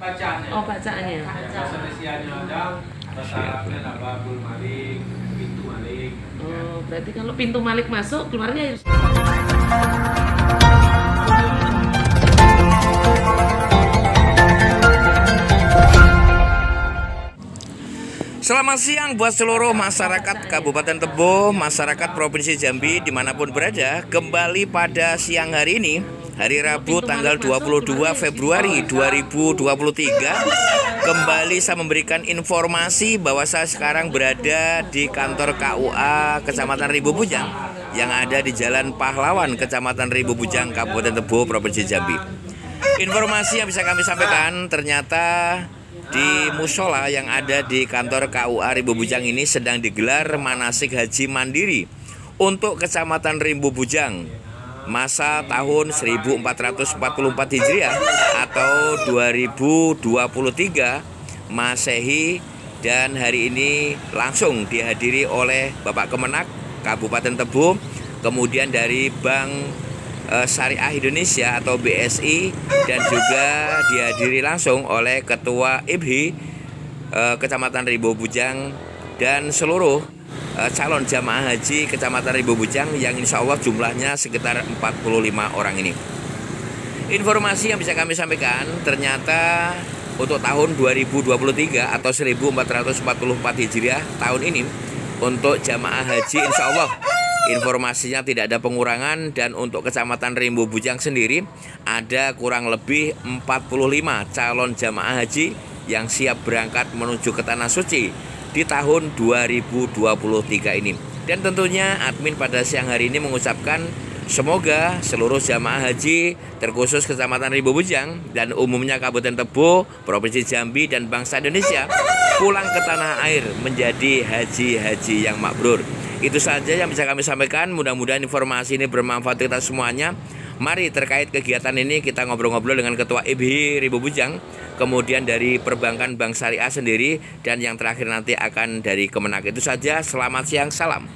Bacaannya. Oh bacaannya. Ya, bahasa Indonesianya ada, bahasa Arabnya ada babul malik, pintu malik. Oh berarti kalau pintu Malik masuk keluarnya harus Selamat siang buat seluruh masyarakat Kabupaten Tebo, masyarakat Provinsi Jambi di mana pun berada Kembali pada siang hari ini, hari Rabu tanggal 22 Februari 2023 Kembali saya memberikan informasi bahwa saya sekarang berada di kantor KUA Kecamatan Ribu Bujang Yang ada di Jalan Pahlawan, Kecamatan Ribu Bujang, Kabupaten Tebo, Provinsi Jambi. Informasi yang bisa kami sampaikan ternyata di musola yang ada di kantor KUA Rimbu Bujang ini sedang digelar manasik haji mandiri untuk Kecamatan Rimbu Bujang masa tahun 1444 Hijriah atau 2023 Masehi dan hari ini langsung dihadiri oleh Bapak Kemenak Kabupaten Tebo kemudian dari Bank eh, Syariah Indonesia atau BSI dan juga dihadiri langsung oleh Ketua IBHI eh, Kecamatan Ribo Bujang dan seluruh calon jamaah haji Kecamatan Ribo Bujang yang insya Allah jumlahnya sekitar 45 orang ini. Informasi yang bisa kami sampaikan ternyata untuk tahun 2023 atau 1444 Hijriah tahun ini untuk jamaah haji insya Allah informasinya tidak ada pengurangan dan untuk Kecamatan Rimbo Bujang sendiri ada kurang lebih 45 calon jamaah haji yang siap berangkat menuju ke Tanah Suci di tahun 2023 ini. Dan tentunya admin pada siang hari ini mengucapkan Semoga seluruh jamaah haji terkhusus Kecamatan Rimbo Bujang dan umumnya Kabupaten Tebo, Provinsi Jambi dan bangsa Indonesia pulang ke tanah air menjadi haji-haji yang makbrur. Itu saja yang bisa kami sampaikan. Mudah-mudahan informasi ini bermanfaat kita semuanya. Mari terkait kegiatan ini kita ngobrol-ngobrol dengan Ketua IBHI Ribu Bujang, kemudian dari Perbankan Bank Syariah sendiri, dan yang terakhir nanti akan dari Kemenak. Itu saja. Selamat siang, salam.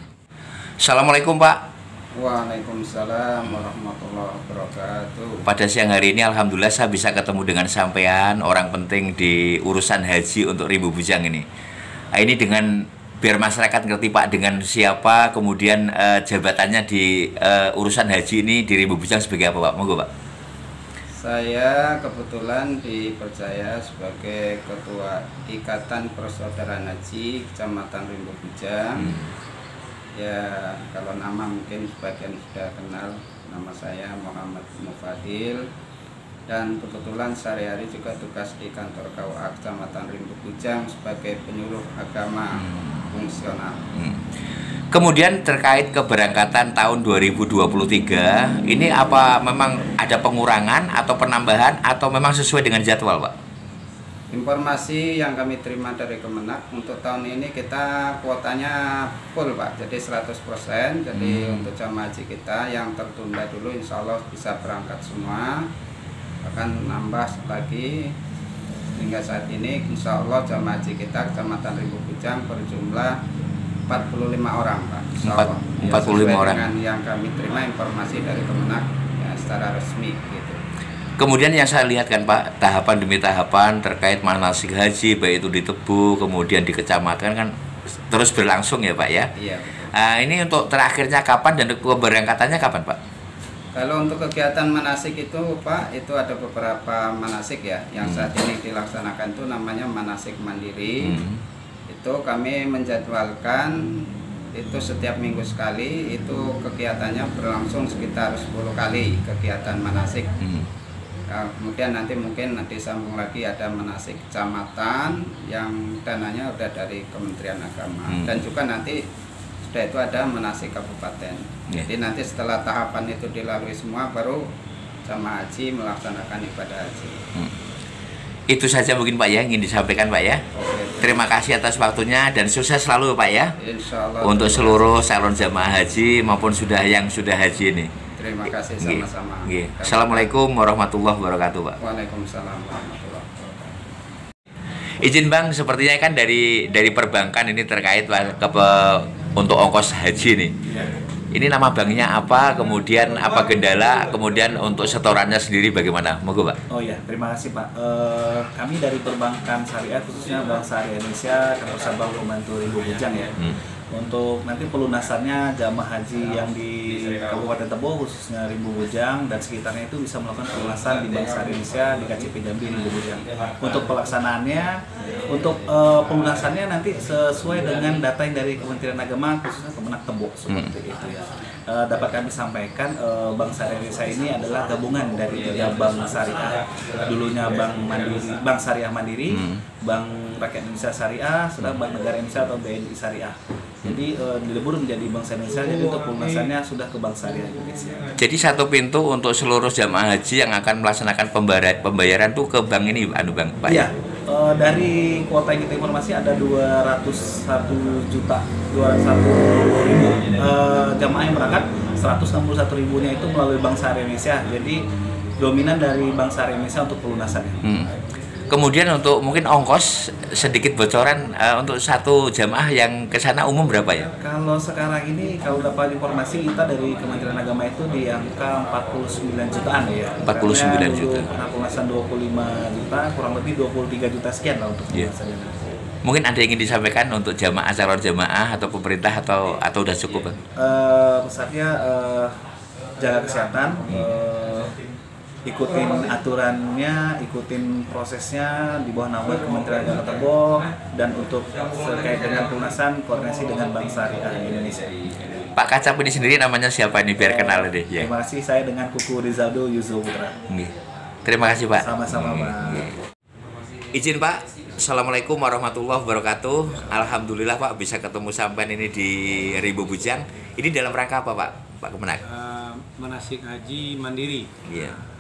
Assalamualaikum Pak. Waalaikumsalam warahmatullahi wabarakatuh. Pada siang hari ini Alhamdulillah saya bisa ketemu dengan sampean orang penting di urusan haji untuk Ribu Bujang ini. Ini dengan biar masyarakat ngerti Pak dengan siapa kemudian eh, jabatannya di eh, urusan haji ini di Ribu Bujang sebagai apa Pak? Monggo Pak. Saya kebetulan dipercaya sebagai Ketua Ikatan Persaudaraan Haji Kecamatan Rimbo Bujang. Hmm. Ya, kalau nama mungkin sebagian sudah kenal nama saya Muhammad Mufadil dan kebetulan sehari-hari juga tugas di kantor KUA Kecamatan Rimbo Bujang sebagai penyuluh agama fungsional. Hmm. Kemudian terkait keberangkatan tahun 2023, ini apa memang ada pengurangan atau penambahan atau memang sesuai dengan jadwal, Pak? Informasi yang kami terima dari Kemenak untuk tahun ini kita kuotanya full Pak, jadi 100% Jadi Hmm. untuk jamaah haji kita yang tertunda dulu insya Allah bisa berangkat semua Bahkan nambah lagi Hingga saat ini insya Allah jamaah haji kita Kecamatan Ribu Bujang berjumlah 45 orang Pak Insya Allah. Ya, 45 sesuai orang. dengan yang kami terima informasi dari Kemenak ya, secara resmi gitu Kemudian yang saya lihat kan Pak, tahapan demi tahapan terkait manasik haji baik itu di Tebu, kemudian di kecamatan kan terus berlangsung ya Pak ya. Iya betul. Nah, ini untuk terakhirnya kapan dan keberangkatannya kapan Pak? Kalau untuk kegiatan manasik itu Pak, itu ada beberapa manasik ya yang Hmm. saat ini dilaksanakan itu namanya manasik mandiri. Hmm. Itu kami menjadwalkan itu setiap minggu sekali itu kegiatannya berlangsung sekitar 10 kali kegiatan manasik. Hmm. Nah, kemudian nanti mungkin nanti sambung lagi ada manasik kecamatan yang dananya udah dari Kementerian Agama Hmm. dan juga nanti sudah itu ada manasik kabupaten. Ya. Jadi nanti setelah tahapan itu dilalui semua baru jamaah haji melaksanakan ibadah haji. Hmm. Itu saja mungkin Pak ya yang ingin disampaikan Pak ya. Oke. Terima kasih atas waktunya dan sukses selalu Pak ya. Insya Allah. Untuk seluruh calon jamaah haji maupun sudah yang sudah haji ini. Terima kasih Nggih, sama-sama. nggih. Assalamualaikum warahmatullahi wabarakatuh Pak. Waalaikumsalam warahmatullahi wabarakatuh. Izin Bang, sepertinya kan dari dari perbankan ini terkait Pak, ke untuk ongkos haji nih. Ini nama banknya apa? Kemudian apa kendala? Kemudian untuk setorannya sendiri bagaimana? Monggo Pak. Oh iya, terima kasih Pak. Eh, kami dari perbankan syariah khususnya Bank Syariah Indonesia, kantor cabang pembantu Ribu Bujang ya. Hmm. Untuk nanti pelunasannya jamaah haji yang di Kabupaten Tebo khususnya Rimbu Bujang dan sekitarnya itu bisa melakukan pelunasan di Bank Syariah Indonesia di KCP Jambi Rimbu Bujang. Untuk pelaksanaannya, untuk eh, pelunasannya nanti sesuai dengan data yang dari Kementerian Agama khususnya Kemenak Tebo seperti itu ya. Eh, dapat kami sampaikan eh, Bank Syariah Indonesia ini adalah gabungan dari tiga bank syariah. Dulunya Bank Mandiri, Bank Syariah Mandiri, Hmm. Bank Rakyat Indonesia Syariah, sudah Bank Negara Indonesia atau BNI Syariah. Jadi eh, dilebur menjadi Bank Syariah Indonesia, jadi untuk pelunasannya sudah ke Bank Syariah Indonesia. Jadi satu pintu untuk seluruh jamaah haji yang akan melaksanakan pembayaran pembayaran tuh ke bank ini, anu Bang, Pak. Iya, eh, dari kuota yang kita informasi ada 201 juta 201 ribu eh, jamaah yang berangkat 161 ribunya itu melalui Bank Syariah Indonesia. Jadi dominan dari Bank Syariah Indonesia untuk pelunasannya. Hmm. Kemudian untuk mungkin ongkos sedikit bocoran eh, untuk satu jamaah yang ke sana umum berapa ya? Kalau sekarang ini kalau dapat informasi kita dari Kementerian Agama itu di angka 49 jutaan ya. 49 Karena juta. Karena pelunasan 25 juta, kurang lebih 23 juta sekian lah untuk Iya. pelunasannya. Mungkin ada yang ingin disampaikan untuk jamaah calon jamaah atau pemerintah atau atau udah cukup Bang? Eh, pesannya eh, jaga kesehatan, eh, ikutin aturannya, ikutin prosesnya di bawah naungan Kementerian Agama dan untuk terkait dengan pelunasan koordinasi dengan Bank Syariah Indonesia. Pak Kacap ini sendiri namanya siapa ini biar kenal deh ya. Terima kasih saya dengan Kuku Rizaldo Yuzo Putra. Nggih. Terima kasih Pak. Sama-sama, Pak. Izin Pak. Assalamualaikum warahmatullahi wabarakatuh. Alhamdulillah Pak bisa ketemu sampean ini di Ribu Bujang. Ini dalam rangka apa Pak? Pak Kemenak. Eh, manasik haji mandiri. Iya. Nah,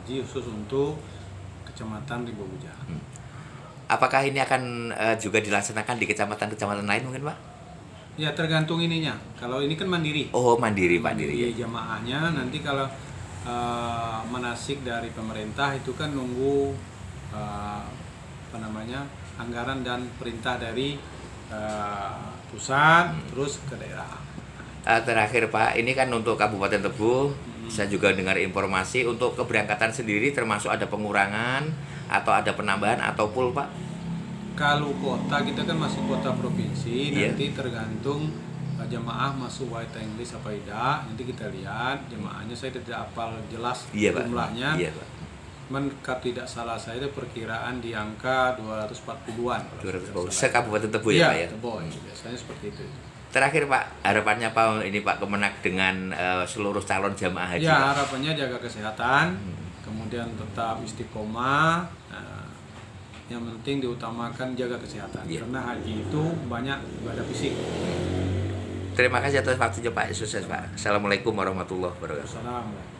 haji khusus untuk kecamatan Ribu Bujang. Apakah ini akan eh, juga dilaksanakan di kecamatan-kecamatan lain mungkin Pak? Ya tergantung ininya. Kalau ini kan mandiri. Oh mandiri Mandiri mandiri ya. jamaahnya nanti kalau eh, manasik dari pemerintah itu kan nunggu eh, apa namanya anggaran dan perintah dari eh, pusat terus ke daerah. Eh, terakhir Pak, ini kan untuk Kabupaten Tebu, saya juga dengar informasi untuk keberangkatan sendiri termasuk ada pengurangan atau ada penambahan atau full Pak? Kalau kota kita kan masih kota provinsi, Iya. nanti tergantung uh, jemaah masuk white English apa tidak. Nanti kita lihat jemaahnya saya tidak hafal jelas Iya Pak. jumlahnya. Iya Pak. Cuman kalau tidak salah saya itu perkiraan di angka 240-an. kalau 200 tidak se salah. Kabupaten Tebu ya Iya, Pak ya. Teboy. Biasanya seperti itu. Terakhir Pak, harapannya Pak ini Pak Kemenak dengan eh, seluruh calon jamaah haji. Ya harapannya jaga kesehatan, kemudian tetap istiqomah. Nah, yang penting diutamakan jaga kesehatan Iya. karena haji itu banyak ibadah fisik. Terima kasih atas waktunya Pak. Sukses Pak. Assalamualaikum warahmatullahi wabarakatuh. Assalamualaikum.